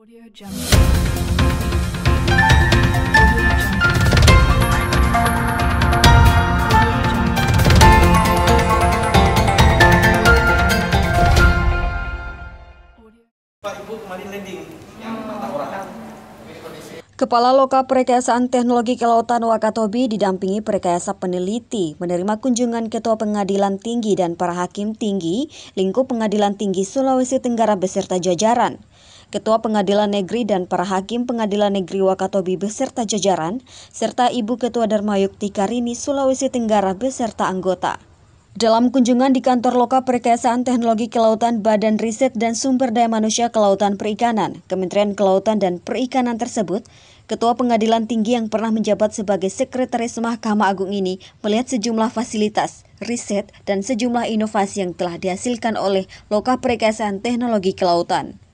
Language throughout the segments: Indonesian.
Kepala Loka Perekayasaan Teknologi Kelautan Wakatobi didampingi perekayasa peneliti menerima kunjungan Ketua Pengadilan Tinggi dan para hakim tinggi lingkup Pengadilan Tinggi Sulawesi Tenggara beserta jajaran. Ketua Pengadilan Negeri dan para hakim Pengadilan Negeri Wakatobi beserta jajaran, serta Ibu Ketua Darmayukti Karini Sulawesi Tenggara beserta anggota. Dalam kunjungan di kantor Loka Perekayasaan Teknologi Kelautan Badan Riset dan Sumber Daya Manusia Kelautan Perikanan, Kementerian Kelautan dan Perikanan tersebut, Ketua Pengadilan Tinggi yang pernah menjabat sebagai Sekretaris Mahkamah Agung ini melihat sejumlah fasilitas, riset, dan sejumlah inovasi yang telah dihasilkan oleh Loka Perekayasaan Teknologi Kelautan.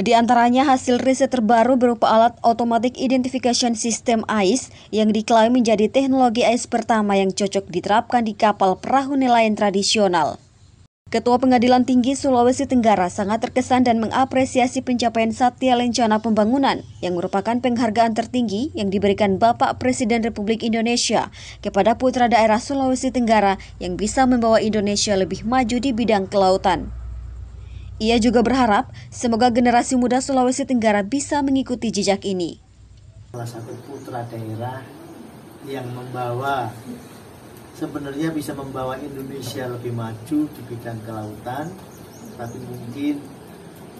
Di antaranya hasil riset terbaru berupa alat Automatic Identification System AIS yang diklaim menjadi teknologi AIS pertama yang cocok diterapkan di kapal perahu nelayan tradisional. Ketua Pengadilan Tinggi Sulawesi Tenggara sangat terkesan dan mengapresiasi pencapaian Satya Lencana Pembangunan yang merupakan penghargaan tertinggi yang diberikan Bapak Presiden Republik Indonesia kepada putra daerah Sulawesi Tenggara yang bisa membawa Indonesia lebih maju di bidang kelautan. Ia juga berharap semoga generasi muda Sulawesi Tenggara bisa mengikuti jejak ini. salah satu putra daerah yang membawa sebenarnya bisa membawa Indonesia lebih maju di bidang kelautan tapi mungkin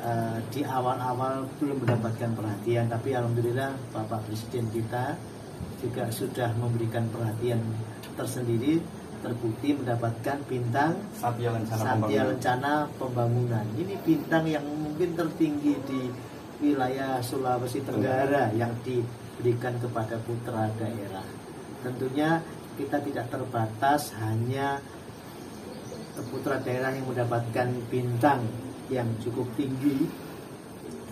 eh, di awal-awal belum mendapatkan perhatian tapi alhamdulillah Bapak Presiden kita juga sudah memberikan perhatian tersendiri terbukti mendapatkan bintang Satya Lencana Satya Pembangunan. Lencana Pembangunan. Ini bintang yang mungkin tertinggi di wilayah Sulawesi Tenggara yang diberikan kepada putra daerah. Tentunya kita tidak terbatas hanya putra daerah yang mendapatkan bintang yang cukup tinggi,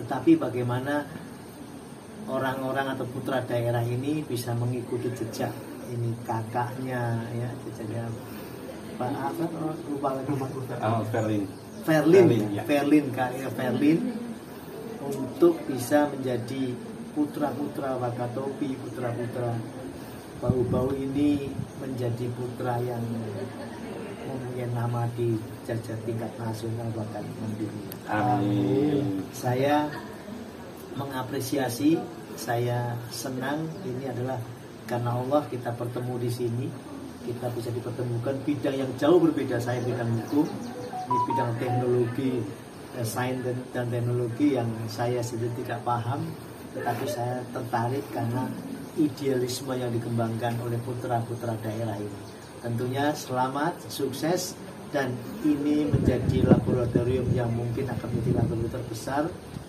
tetapi bagaimana orang-orang atau putra daerah ini bisa mengikuti jejak ini kakaknya ya jejaknya Pak apa oh, lupa lagi Ah, Berlin. Verlin Verlin, ya ya. Verlin kakaknya Verlin untuk bisa menjadi putra-putra Wakatobi putra-putra bau-bau ini menjadi putra yang mempunyai nama di jajar tingkat nasional bahkan mendunia. Amin. Saya mengapresiasi, saya senang ini adalah karena Allah kita bertemu di sini, kita bisa dipertemukan bidang yang jauh berbeda. Saya bidang hukum, ini bidang teknologi, eh, sains dan, dan teknologi yang saya sendiri tidak paham, tetapi saya tertarik karena idealisme yang dikembangkan oleh putra-putra daerah ini. Tentunya selamat, sukses, dan ini menjadi laboratorium yang mungkin akan menjadi laboratorium terbesar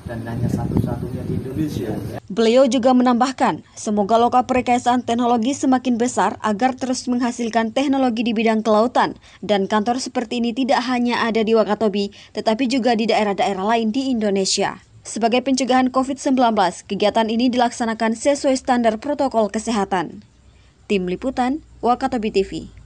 dan hanya satu-satunya di Indonesia. Ya. Beliau juga menambahkan, semoga loka perekayasaan teknologi semakin besar agar terus menghasilkan teknologi di bidang kelautan dan kantor seperti ini tidak hanya ada di Wakatobi, tetapi juga di daerah-daerah lain di Indonesia. Sebagai pencegahan COVID-19, kegiatan ini dilaksanakan sesuai standar protokol kesehatan. Tim Liputan, Wakatobi TV.